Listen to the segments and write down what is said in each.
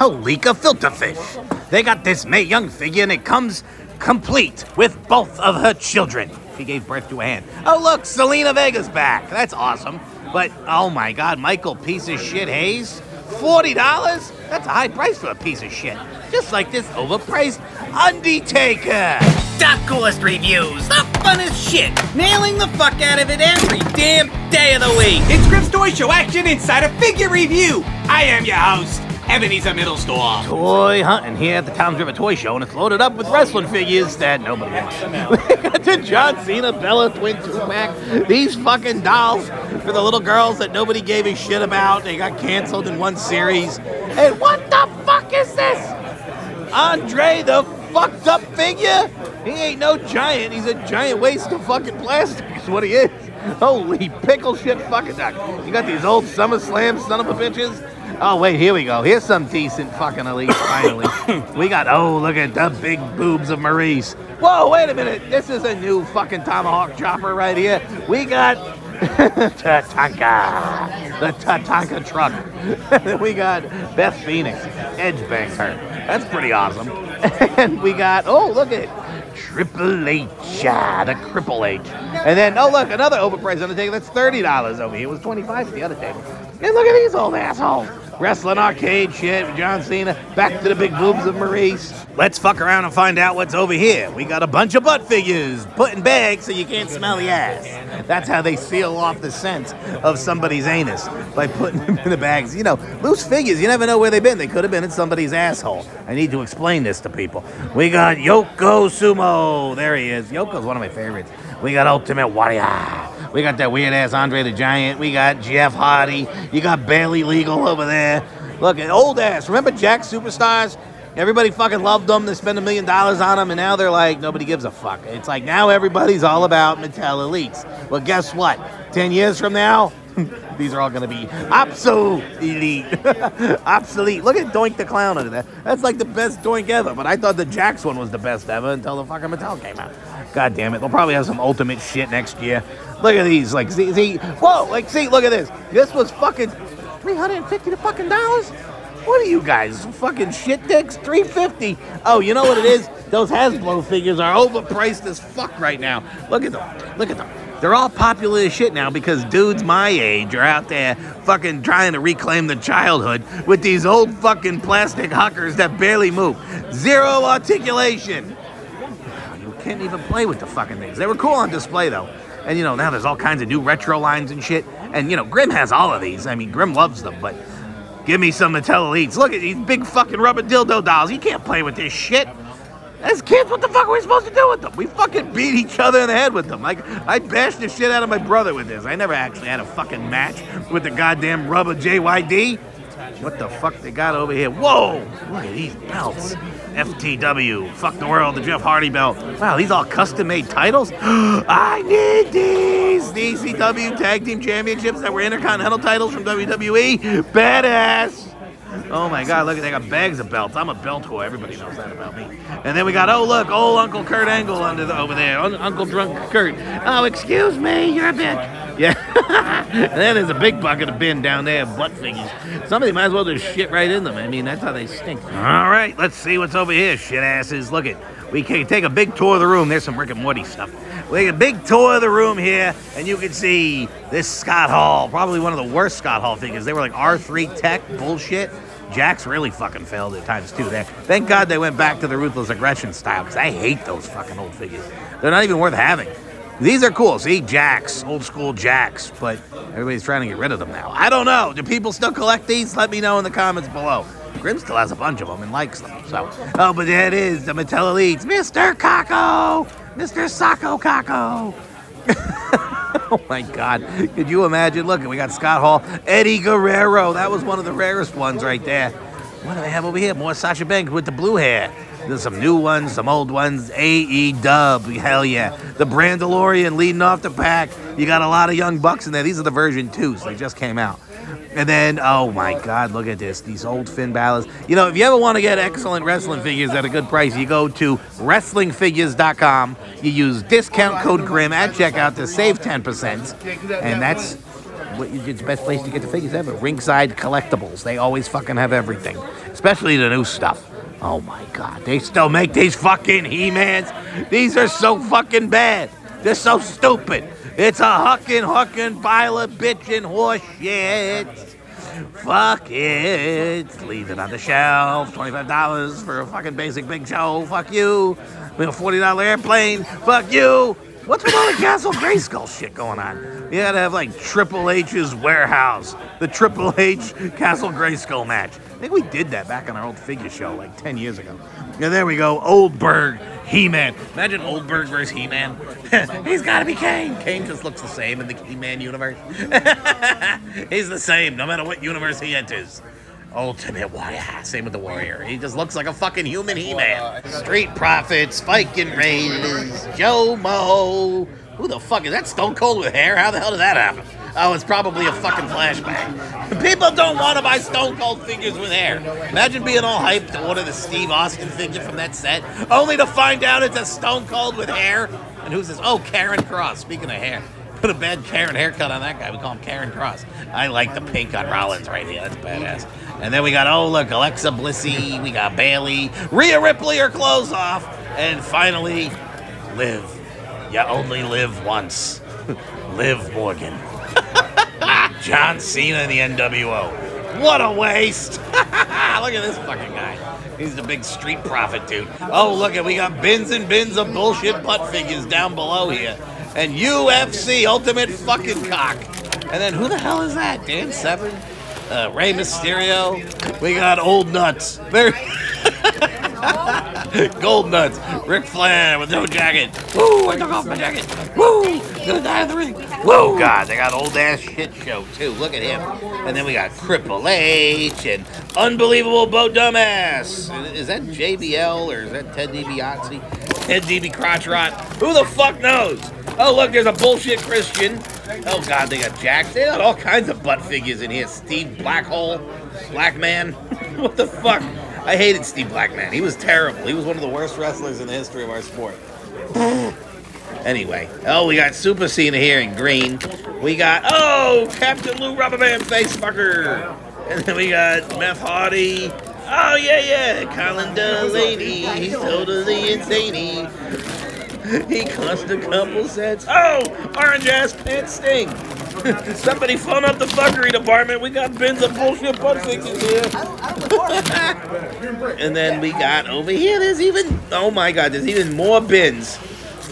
Halika Filterfish. They got this May Young figure and it comes complete with both of her children. She gave birth to a hand. Oh, look, Zelina Vega's back. That's awesome. But, oh my God, Michael piece of shit Hayes? $40? That's a high price for a piece of shit. Just like this overpriced Undertaker. Dark Horse Reviews, the funnest shit. Nailing the fuck out of it every damn day of the week. It's Grim's Toy Show Action Inside a Figure Review. I am your host, Ebenezer Middlestore. Toy hunting here at the Tom's River Toy Show, and it's loaded up with wrestling figures that nobody wants. the John Cena Bella Twin two pack. These fucking dolls for the little girls that nobody gave a shit about. They got canceled in one series. And what the fuck is this? Andre the fucked up figure? He ain't no giant. He's a giant waste of fucking plastic. Is what he is. Holy pickle shit fucking duck. You got these old SummerSlam son of a bitches. Oh wait, here we go. Here's some decent fucking elite. Finally, we got. Oh, look at the big boobs of Maurice. Whoa, wait a minute. This is a new fucking tomahawk chopper right here. We got Tatanka, the Tatanka truck. we got Beth Phoenix, Edge bangs. That's pretty awesome. and we got. Oh, look at Triple H, ah, the Cripple H. And then, oh look, another overpriced Undertaker. That's thirty dollars over here. It was 25 at the other table. And look at these old assholes. Wrestling arcade shit with John Cena. Back to the big boobs of Maurice. Let's fuck around and find out what's over here. We got a bunch of butt figures put in bags so you can't smell the ass. That's how they seal off the scent of somebody's anus by putting them in the bags. You know, loose figures, you never know where they've been. They could have been in somebody's asshole. I need to explain this to people. We got Yoko Sumo. There he is. Yoko's one of my favorites. We got Ultimate Warrior. We got that weird ass Andre the Giant. We got Jeff Hardy. You got Barely Legal over there. Look at old ass. Remember Jack Superstars? Everybody fucking loved them. They spent a million dollars on them, and now they're like, nobody gives a fuck. It's like now everybody's all about Mattel Elites. Well, guess what? 10 years from now, these are all going to be obsolete. obsolete. Look at Doink the Clown under there. That's like the best Doink ever, but I thought the Jakks one was the best ever until the fucking Mattel came out. God damn it. They'll probably have some ultimate shit next year. Look at these. Like, see, see, whoa, like, see, look at this. This was fucking 350 to fucking dollars? What are you guys, fucking shit dicks? 350 Oh, you know what it is? Those Hasbro figures are overpriced as fuck right now. Look at them. Look at them. They're all popular as shit now because dudes my age are out there fucking trying to reclaim the childhood with these old fucking plastic huckers that barely move. Zero articulation. You can't even play with the fucking things. They were cool on display though. And you know, now there's all kinds of new retro lines and shit. And you know, Grim has all of these. I mean, Grim loves them, but give me some Mattel Elites. Look at these big fucking rubber dildo dolls. You can't play with this shit. As kids, what the fuck are we supposed to do with them? We fucking beat each other in the head with them. Like, I bashed the shit out of my brother with this. I never actually had a fucking match with the goddamn rubber JYD. What the fuck they got over here? Whoa! Look at these belts. FTW, fuck the world, the Jeff Hardy belt. Wow, these all custom made titles? I need these! The ECW Tag Team Championships that were Intercontinental titles from WWE. Badass! Oh my god, look, at they got bags of belts. I'm a belt whore. Everybody knows that about me. And then we got, oh look, old Uncle Kurt Angle under the, over there. Un- Uncle Drunk Kurt. Oh, excuse me, you're a bitch. Yeah. and then there's a big bucket of bin down there butt figures. Somebody might as well just shit right in them. I mean, that's how they stink. All right, let's see what's over here, shit asses. Look it. We can take a big tour of the room. There's some Rick and Morty stuff. We take a big tour of the room here, and you can see this Scott Hall, probably one of the worst Scott Hall figures. They were like R3 Tech bullshit. Jakks really fucking failed at times too. There, thank God they went back to the ruthless aggression style because I hate those fucking old figures. They're not even worth having. These are cool. See, Jakks, old school Jakks, but everybody's trying to get rid of them now. I don't know. Do people still collect these? Let me know in the comments below. Grim still has a bunch of them and likes them. So, oh, but there it is, the Mattel Elites, Mr. Kako, Mr. Sako Kako. oh my God! Could you imagine? Look, we got Scott Hall, Eddie Guerrero. That was one of the rarest ones right there. What do they have over here? More Sasha Banks with the blue hair. There's some new ones, some old ones. AE Dub, hell yeah. The Brandalorian leading off the pack. You got a lot of young bucks in there. These are the version twos. They just came out. And then, oh my God, look at this. These old Finn Balor's. You know, if you ever want to get excellent wrestling figures at a good price, you go to WrestlingFigures.com. You use discount code GRIM at checkout to save 10%. And that's what you- it's the best place to get the figures ever. Ringside Collectibles. They always fucking have everything, especially the new stuff. Oh my God, they still make these fucking He-Mans. These are so fucking bad. They're so stupid. It's a hucking, hucking pile of bitchin' horse shit. Fuck it. Leave it on the shelf. $25 for a fucking basic big show. Fuck you. We have a $40 airplane. Fuck you. What's with all the Castle Grayskull shit going on? You gotta have like Triple H's warehouse, the Triple H Castle Grayskull match. I think we did that back on our old figure show like 10 years ago. Yeah, there we go, Oldberg, He-Man. Imagine Oldberg versus He-Man. He's gotta be Kane. Kane just looks the same in the He-Man universe. He's the same no matter what universe he enters. Ultimate Warrior. Same with the Warrior. He just looks like a fucking human He-Man. Street Profits, Viking Raiders, Joe Mo. Who the fuck is that? Stone Cold with hair? How the hell did that happen? Oh, it's probably a fucking flashback. People don't want to buy Stone Cold figures with hair. Imagine being all hyped to order the Steve Austin figure from that set, only to find out it's a Stone Cold with hair. And who's this? Oh, Karen Cross. Speaking of hair, put a bad Karen haircut on that guy. We call him Karen Cross. I like the pink on Rollins right here. That's badass. And then we got, oh, look, Alexa Blissey. We got Bayley. Rhea Ripley, her clothes off. And finally, Liv. You only live once. Liv Morgan. John Cena in the NWO. What a waste! look at this fucking guy. He's the big street prophet dude. Oh, look at we got bins and bins of bullshit butt figures down below here. And UFC Ultimate fucking cock. And then who the hell is that? Dan Severn? Uh, Rey Mysterio? We got old nuts. Very Gold nuts. Ric Flair with no jacket. Woo! I took off my jacket. Woo! Gonna die in the ring. Woo! God, they got old ass shit show too. Look at him. And then we got Triple H and Unbelievable Bo Dumbass. Is that JBL or is that Ted DiBiase? Ted DB Crotch Rot. Who the fuck knows? Oh look, there's a bullshit Christian. Oh god, they got Jack. They got all kinds of butt figures in here. Steve Blackhole, Black Man. what the fuck? I hated Steve Blackman. He was terrible. He was one of the worst wrestlers in the history of our sport. anyway, oh, we got Super Cena here in green. We got oh Captain Lou Rubberband Face Fucker, and then we got Meth Hardy. Oh yeah, yeah, Colin Delaney. He's totally insane. He cost a couple cents. Oh, orange ass pants sting. Somebody phone up the fuckery department. We got bins of bullshit butt figures here. and then we got over here. There's even oh my god. There's even more bins.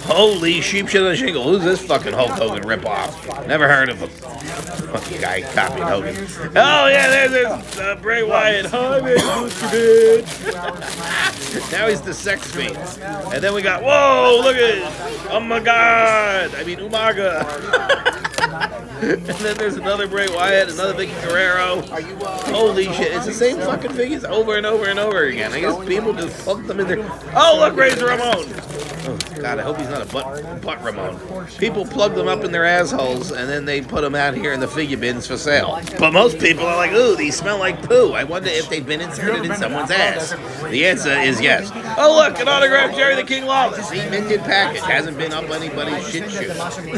Holy sheep shit on a shingle. Who's this fucking Hulk Hogan ripoff? Never heard of him. Fucking guy copied Hogan. Oh yeah, there's this uh, Bray Wyatt. Hi, man, Mr. Bitch. now he's the sex fiend. And then we got whoa, look at. Oh my god. I mean Umaga. and then there's another Bray Wyatt, another Vickie Guerrero. Holy shit, it's the same fucking figures over and over and over again. I guess people just plug them in there. Oh, look, Razor Ramon. God, I hope he's not a butt, butt Ramon. People plug them up in their assholes and then they put them out here in the figure bins for sale. But most people are like, ooh, these smell like poo. I wonder if they've been inserted in someone's ass. The answer is yes. Oh, look, an autographed Jerry the King Lawless. See, minted package. Hasn't been up anybody's shit shoe.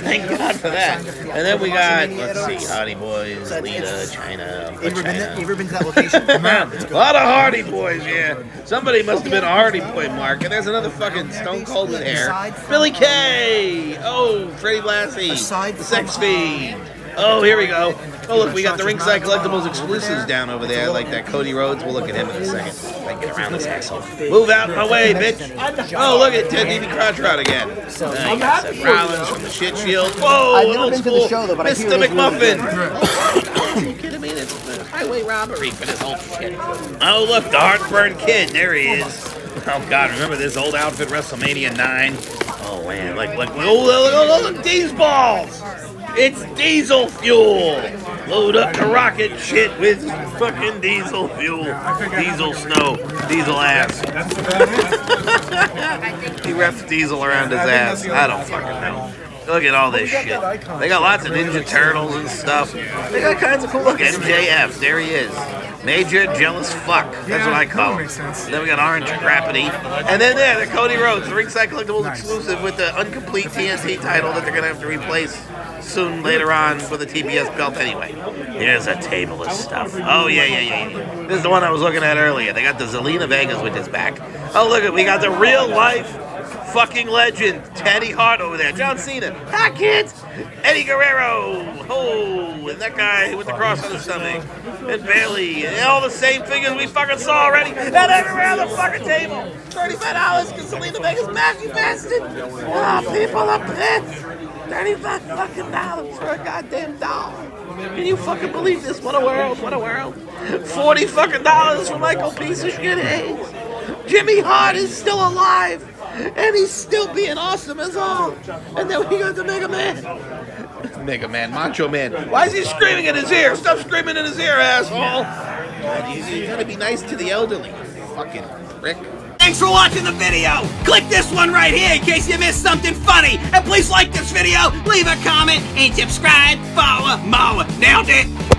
Thank God for that. And then we got, let's see, Hardy Boys, Lita, China. You ever, been China. to, ever been to that location? A lot of Hardy Boys, yeah. Somebody must have been a Hardy Boy, Mark. And there's another fucking Stone Cold with hair. Billie Kay. Oh, Freddie Blassie. Aside Sex Fiend. Oh, here we go. Oh, look, we got the Ringside Collectibles exclusives down over there, like that Cody Rhodes. We'll look at him in a second. I get around this asshole. Move out my way, bitch. Oh, look at Ted DB Crottrot again. Uh, got Seth Rollins from the shit shield. Whoa, old been to the school show, though, but Mr. McMuffin. Are you kidding me? It's highway robbery for this old shit. Oh, look, the Heartburn Kid. There he is. Oh, God, remember this old outfit, WrestleMania 9? Oh, man, like, like, oh, look, look, look, look, these balls! It's diesel fuel! Load up the rocket shit with fucking diesel fuel. Diesel snow. Diesel ass. he wraps diesel around his ass. I don't fucking know. Look at all this shit. They got lots of Ninja Turtles and stuff. They got kinds of cool. Look, MJF, there he is. Major jealous fuck. That's what I call him. And then we got Orange Crappity. And then there, the Cody Rhodes, the Ringside Collectibles exclusive with the incomplete TNT title that they're gonna have to replace soon later on with the TBS belt anyway. Here's a table of stuff. Oh, yeah, yeah, yeah, yeah. This is the one I was looking at earlier. They got the Zelina Vegas with his back. Oh, look at We got the real life fucking legend, Teddy Hart over there. John Cena. Hi, kids. Eddie Guerrero. Oh, and that guy with the cross on his stomach. And Bayley. And all the same figures we fucking saw already. And everywhere on the fucking table. $35 because Zelina Vegas back, you bastard. Oh, people are pissed. 35 fucking dollars for a goddamn doll. Can you fucking believe this? What a world, what a world. 40 fucking dollars for Michael piece of shit Hayes. Jimmy Hart is still alive. And he's still being awesome as all. And then we got the Mega Man. Mega Man, Macho Man. Why is he screaming in his ear? Stop screaming in his ear, asshole. God, you, you gotta be nice to the elderly. Fucking prick. Thanks for watching the video. Click this one right here in case you missed something funny. And please like this video, leave a comment, and subscribe, follow, more. Nailed it.